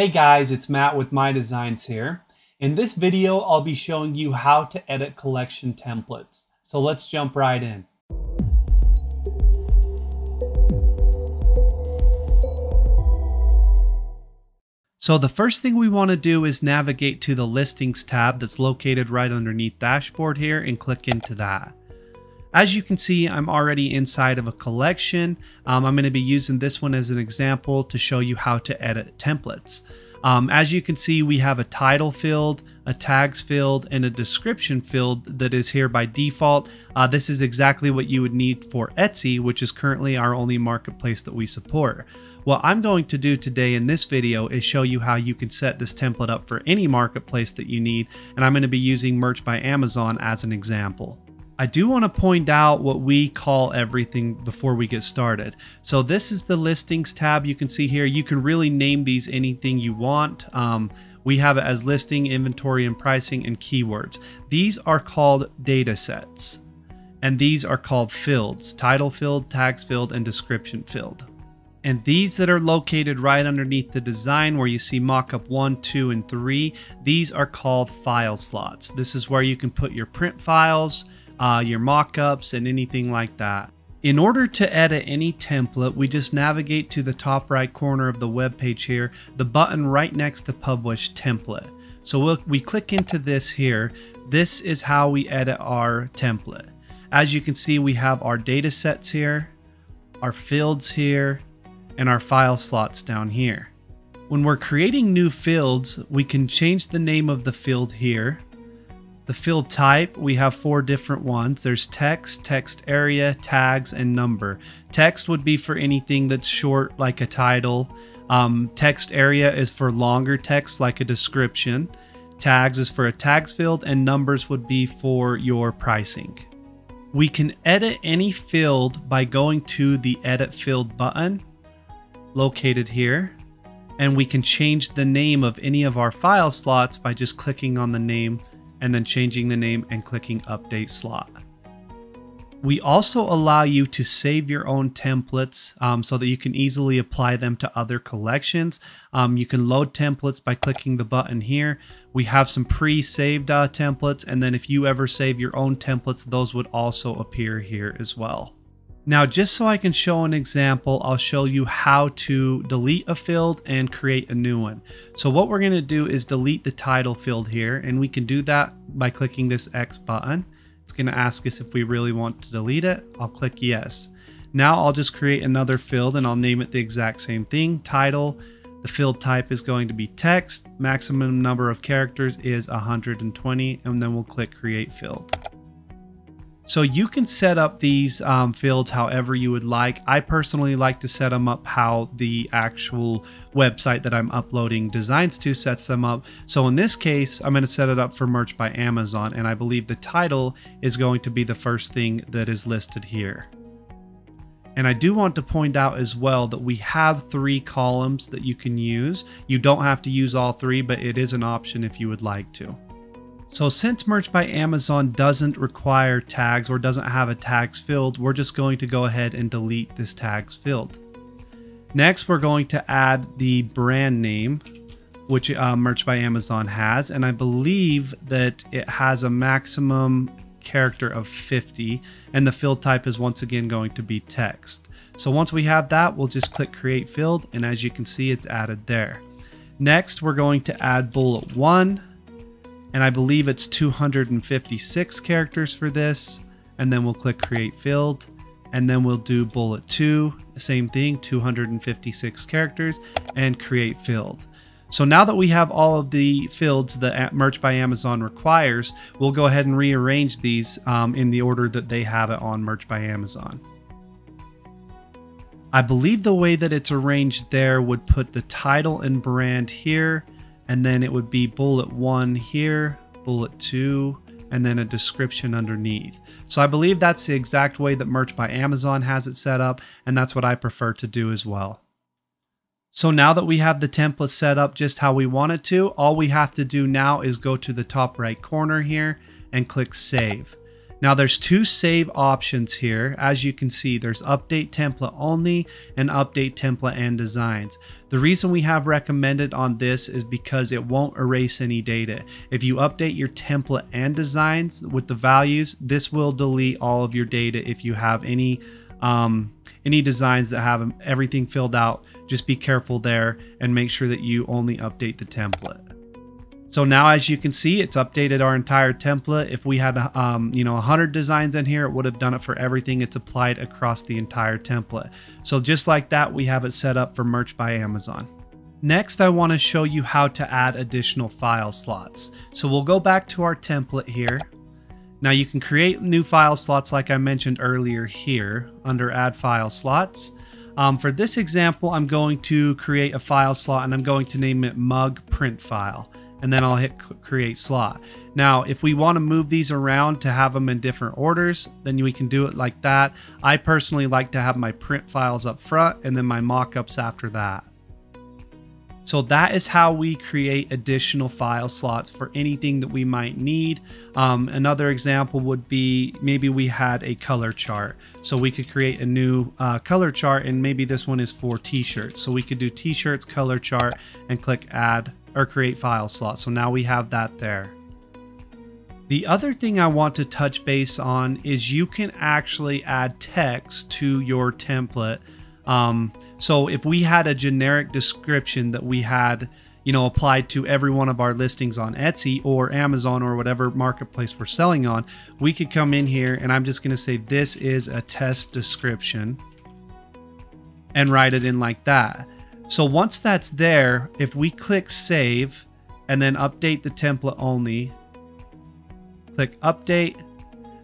Hey guys, it's Matt with MyDesigns here. In this video, I'll be showing you how to edit collection templates. So let's jump right in. So the first thing we want to do is navigate to the listings tab that's located right underneath dashboard here and click into that. As you can see, I'm already inside of a collection. Um, I'm going to be using this one as an example to show you how to edit templates. Um, as you can see, we have a title field, a tags field, and a description field that is here by default. Uh, this is exactly what you would need for Etsy, which is currently our only marketplace that we support. What I'm going to do today in this video is show you how you can set this template up for any marketplace that you need, and I'm going to be using Merch by Amazon as an example. I do want to point out what we call everything before we get started. So this is the listings tab you can see here. You can really name these anything you want. Um, we have it as listing, inventory, and pricing, and keywords. These are called data sets. And these are called fields, title field, tags field, and description field. And these that are located right underneath the design where you see mockup 1, 2, and 3, these are called file slots. This is where you can put your print files, uh, your mockups, and anything like that. In order to edit any template, we just navigate to the top right corner of the web page here, the button right next to Publish Template. So we'll, we click into this here. This is how we edit our template. As you can see, we have our data sets here, our fields here, and our file slots down here. When we're creating new fields, we can change the name of the field here the field type, we have four different ones. There's text, text area, tags, and number. Text would be for anything that's short, like a title. Um, text area is for longer text, like a description. Tags is for a tags field, and numbers would be for your pricing. We can edit any field by going to the Edit Field button located here. And we can change the name of any of our file slots by just clicking on the name and then changing the name and clicking update slot. We also allow you to save your own templates um, so that you can easily apply them to other collections. Um, you can load templates by clicking the button here. We have some pre-saved uh, templates, and then if you ever save your own templates, those would also appear here as well. Now, just so I can show an example, I'll show you how to delete a field and create a new one. So what we're going to do is delete the title field here, and we can do that by clicking this X button. It's going to ask us if we really want to delete it. I'll click yes. Now I'll just create another field and I'll name it the exact same thing, title. The field type is going to be text. Maximum number of characters is 120, and then we'll click create field. So you can set up these um, fields however you would like. I personally like to set them up how the actual website that I'm uploading designs to sets them up. So in this case, I'm going to set it up for Merch by Amazon, and I believe the title is going to be the first thing that is listed here. And I do want to point out as well that we have three columns that you can use. You don't have to use all three, but it is an option if you would like to. So since Merch by Amazon doesn't require tags or doesn't have a tags field, we're just going to go ahead and delete this tags field. Next, we're going to add the brand name, which uh, Merch by Amazon has, and I believe that it has a maximum character of 50, and the field type is once again going to be text. So once we have that, we'll just click Create Field, and as you can see, it's added there. Next, we're going to add bullet 1, and I believe it's 256 characters for this. And then we'll click create field and then we'll do bullet two, same thing, 256 characters and create field. So now that we have all of the fields that Merch by Amazon requires, we'll go ahead and rearrange these um, in the order that they have it on Merch by Amazon. I believe the way that it's arranged there would put the title and brand here, and then it would be bullet one here, bullet two, and then a description underneath. So I believe that's the exact way that Merch by Amazon has it set up, and that's what I prefer to do as well. So now that we have the template set up just how we want it to, all we have to do now is go to the top right corner here and click save. Now there's two save options here. As you can see, there's update template only and update template and designs. The reason we have recommended on this is because it won't erase any data. If you update your template and designs with the values, this will delete all of your data if you have any um, any designs that have everything filled out. Just be careful there and make sure that you only update the template. So now as you can see, it's updated our entire template. If we had, um, you know, 100 designs in here, it would have done it for everything. It's applied across the entire template. So just like that, we have it set up for Merch by Amazon. Next, I want to show you how to add additional file slots. So we'll go back to our template here. Now you can create new file slots like I mentioned earlier here under add file slots. Um, for this example, I'm going to create a file slot and I'm going to name it mug print file and then I'll hit create slot. Now, if we want to move these around to have them in different orders, then we can do it like that. I personally like to have my print files up front and then my mockups after that. So that is how we create additional file slots for anything that we might need. Um, another example would be maybe we had a color chart. So we could create a new uh, color chart and maybe this one is for t-shirts. So we could do t-shirts color chart and click add or create file slot. So now we have that there. The other thing I want to touch base on is you can actually add text to your template. Um, so if we had a generic description that we had, you know, applied to every one of our listings on Etsy or Amazon or whatever marketplace we're selling on, we could come in here and I'm just going to say this is a test description and write it in like that. So once that's there, if we click save and then update the template only, click update,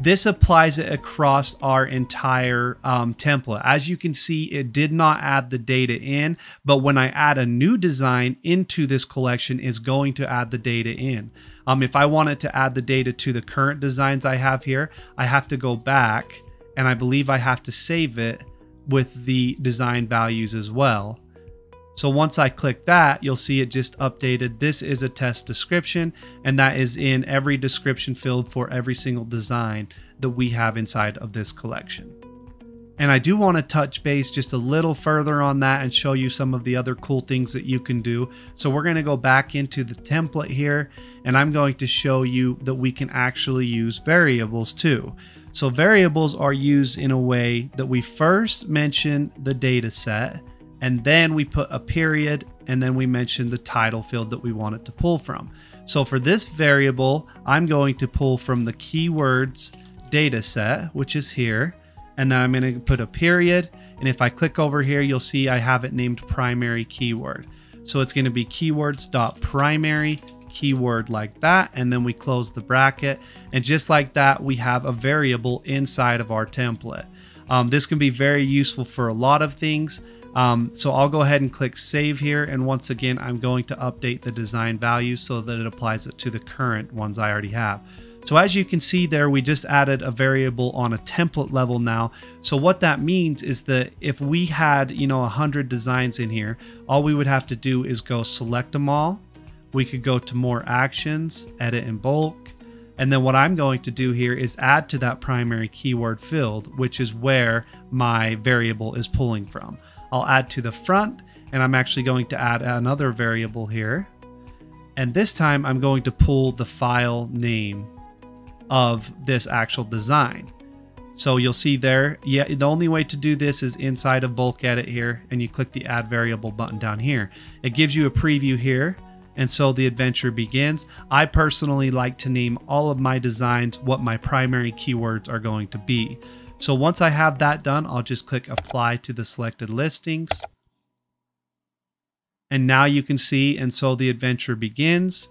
this applies it across our entire um, template. As you can see, it did not add the data in, but when I add a new design into this collection, is going to add the data in. Um, if I wanted to add the data to the current designs I have here, I have to go back and I believe I have to save it with the design values as well. So once I click that, you'll see it just updated. This is a test description, and that is in every description field for every single design that we have inside of this collection. And I do want to touch base just a little further on that and show you some of the other cool things that you can do. So we're going to go back into the template here, and I'm going to show you that we can actually use variables too. So variables are used in a way that we first mention the data set, and then we put a period and then we mention the title field that we want it to pull from. So for this variable, I'm going to pull from the keywords data set, which is here, and then I'm going to put a period. And if I click over here, you'll see I have it named primary keyword. So it's going to be keywords.primary keyword like that and then we close the bracket and just like that we have a variable inside of our template um, this can be very useful for a lot of things um, so I'll go ahead and click save here. And once again, I'm going to update the design values so that it applies it to the current ones I already have. So as you can see there, we just added a variable on a template level now. So what that means is that if we had, you know, 100 designs in here, all we would have to do is go select them all. We could go to more actions, edit in bulk. And then what I'm going to do here is add to that primary keyword field, which is where my variable is pulling from. I'll add to the front and I'm actually going to add another variable here. And this time I'm going to pull the file name of this actual design. So you'll see there, yeah, the only way to do this is inside of bulk edit here and you click the add variable button down here. It gives you a preview here and so the adventure begins. I personally like to name all of my designs what my primary keywords are going to be. So once I have that done, I'll just click apply to the selected listings. And now you can see, and so the adventure begins.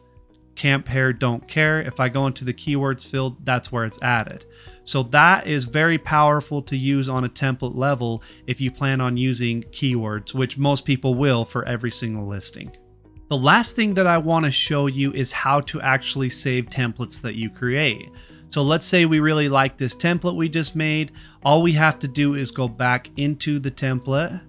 Camp Hair Don't Care. If I go into the keywords field, that's where it's added. So that is very powerful to use on a template level if you plan on using keywords, which most people will for every single listing. The last thing that I want to show you is how to actually save templates that you create. So let's say we really like this template we just made. All we have to do is go back into the template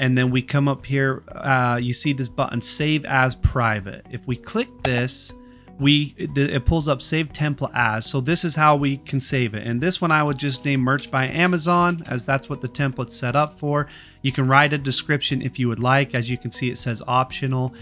and then we come up here, uh, you see this button, save as private. If we click this, we it pulls up save template as. So this is how we can save it. And this one i would just name merch by amazon as that's what the template's set up for. You can write a description if you would like. As you can see it says optional.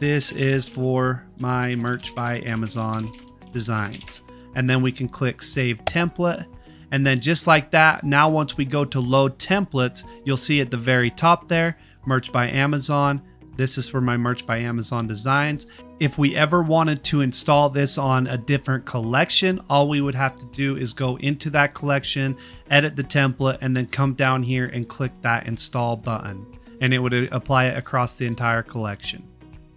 This is for my merch by amazon designs. And then we can click save template. And then just like that now once we go to load templates you'll see at the very top there merch by amazon this is for my merch by Amazon Designs. If we ever wanted to install this on a different collection, all we would have to do is go into that collection, edit the template, and then come down here and click that install button. And it would apply it across the entire collection.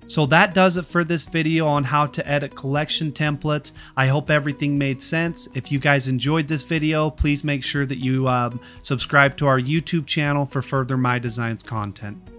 So that does it for this video on how to edit collection templates. I hope everything made sense. If you guys enjoyed this video, please make sure that you um, subscribe to our YouTube channel for further MyDesigns content.